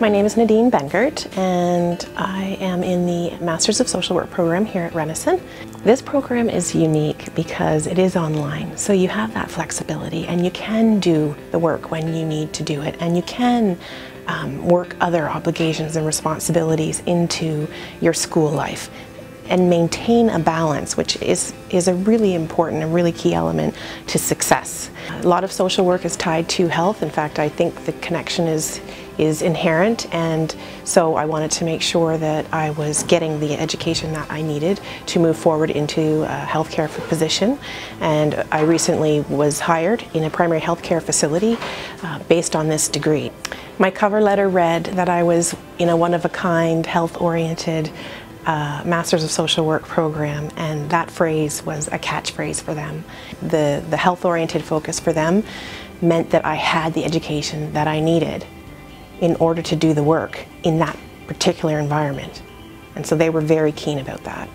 My name is Nadine Bengert and I am in the Masters of Social Work program here at Renison. This program is unique because it is online, so you have that flexibility and you can do the work when you need to do it and you can um, work other obligations and responsibilities into your school life and maintain a balance, which is, is a really important and really key element to success. A lot of social work is tied to health. In fact, I think the connection is, is inherent and so I wanted to make sure that I was getting the education that I needed to move forward into a healthcare position and I recently was hired in a primary healthcare facility uh, based on this degree. My cover letter read that I was in a one-of-a-kind, health-oriented uh, Masters of Social Work program and that phrase was a catchphrase for them. The, the health-oriented focus for them meant that I had the education that I needed in order to do the work in that particular environment. And so they were very keen about that.